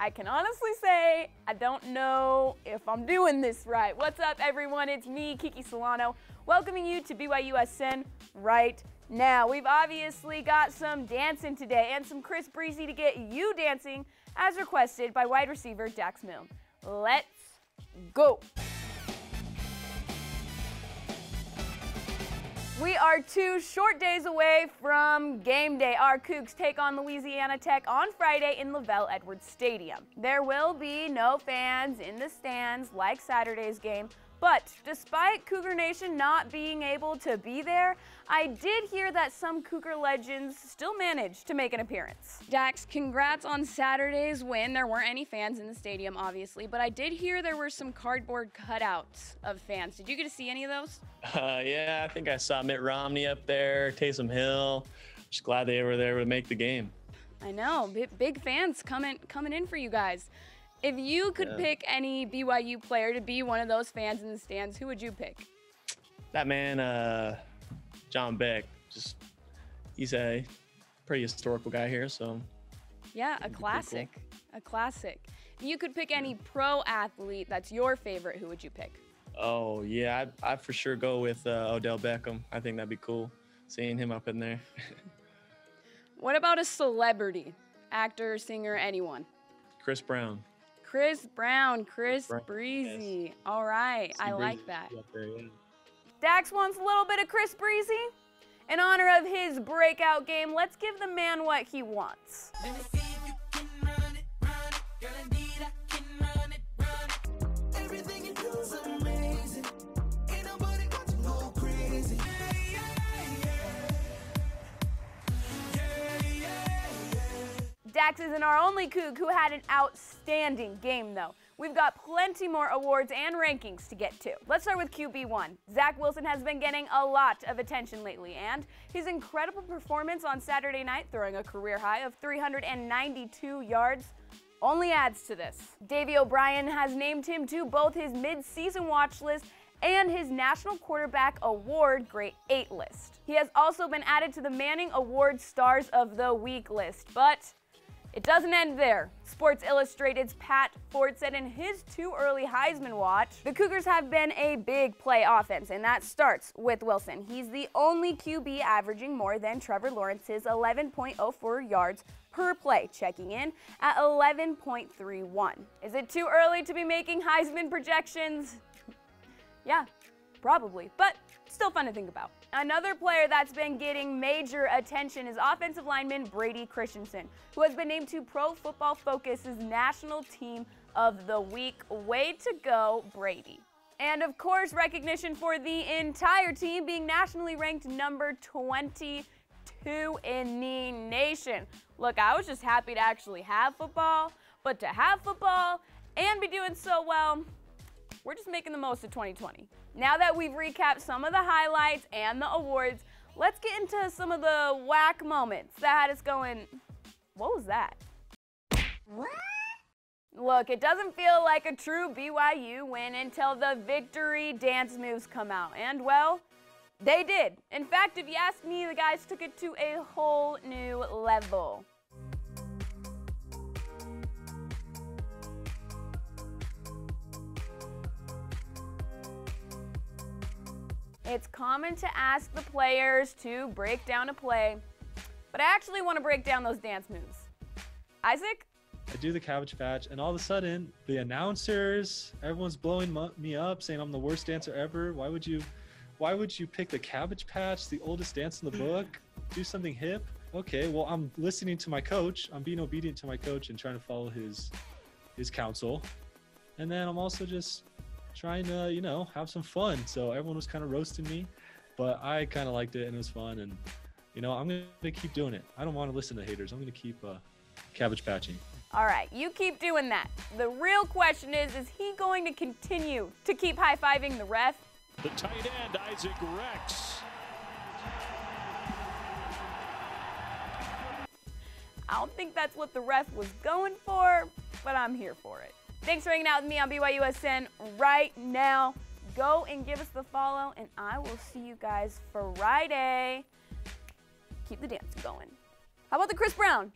I can honestly say I don't know if I'm doing this right. What's up, everyone? It's me, Kiki Solano, welcoming you to BYUSN right now. We've obviously got some dancing today and some Chris Breezy to get you dancing as requested by wide receiver Dax Milne. Let's go. We are two short days away from game day. Our Cougs take on Louisiana Tech on Friday in LaVell Edwards Stadium. There will be no fans in the stands like Saturday's game, but despite Cougar Nation not being able to be there, I did hear that some Cougar legends still managed to make an appearance. Dax, congrats on Saturday's win. There weren't any fans in the stadium, obviously, but I did hear there were some cardboard cutouts of fans. Did you get to see any of those? Uh, yeah, I think I saw Mitt Romney up there, Taysom Hill. Just glad they were there to make the game. I know, big fans coming coming in for you guys. If you could yeah. pick any BYU player to be one of those fans in the stands, who would you pick? That man, uh, John Beck. Just he's a pretty historical guy here, so. Yeah, a classic. Cool. A classic. If you could pick any pro athlete that's your favorite, who would you pick? Oh yeah, I'd, I'd for sure go with uh, Odell Beckham. I think that'd be cool, seeing him up in there. what about a celebrity, actor, singer, anyone? Chris Brown. Chris Brown, Chris Brown, Breezy. Yes. All right, I Breezy like that. There, yeah. Dax wants a little bit of Chris Breezy. In honor of his breakout game, let's give the man what he wants. Dax isn't our only Coug who had an outstanding game, though. We've got plenty more awards and rankings to get to. Let's start with QB1. Zach Wilson has been getting a lot of attention lately, and his incredible performance on Saturday night, throwing a career high of 392 yards, only adds to this. Davy O'Brien has named him to both his mid-season watch list and his National Quarterback Award Great 8 list. He has also been added to the Manning Award Stars of the Week list, but it doesn't end there. Sports Illustrated's Pat Forde said in his too early Heisman watch, the Cougars have been a big play offense, and that starts with Wilson. He's the only QB averaging more than Trevor Lawrence's 11.04 yards per play, checking in at 11.31. Is it too early to be making Heisman projections? yeah, probably, but still fun to think about. Another player that's been getting major attention is offensive lineman Brady Christensen, who has been named to Pro Football Focus's National Team of the Week. Way to go, Brady. And of course, recognition for the entire team being nationally ranked number 22 in the nation. Look, I was just happy to actually have football, but to have football and be doing so well, we're just making the most of 2020. Now that we've recapped some of the highlights and the awards, let's get into some of the whack moments that had us going, what was that? What? Look, it doesn't feel like a true BYU win until the victory dance moves come out. And well, they did. In fact, if you ask me, the guys took it to a whole new level. It's common to ask the players to break down a play, but I actually want to break down those dance moves. Isaac? I do the cabbage patch, and all of a sudden, the announcers, everyone's blowing me up, saying I'm the worst dancer ever. Why would you, why would you pick the cabbage patch, the oldest dance in the book? Do something hip. Okay, well, I'm listening to my coach. I'm being obedient to my coach and trying to follow his, his counsel. And then I'm also just trying to, you know, have some fun. So everyone was kind of roasting me, but I kind of liked it and it was fun. And, you know, I'm going to keep doing it. I don't want to listen to haters. I'm going to keep uh, cabbage patching. All right, you keep doing that. The real question is, is he going to continue to keep high-fiving the ref? The tight end, Isaac Rex. I don't think that's what the ref was going for, but I'm here for it. Thanks for hanging out with me on BYUSN right now. Go and give us the follow, and I will see you guys Friday. Keep the dance going. How about the Chris Brown?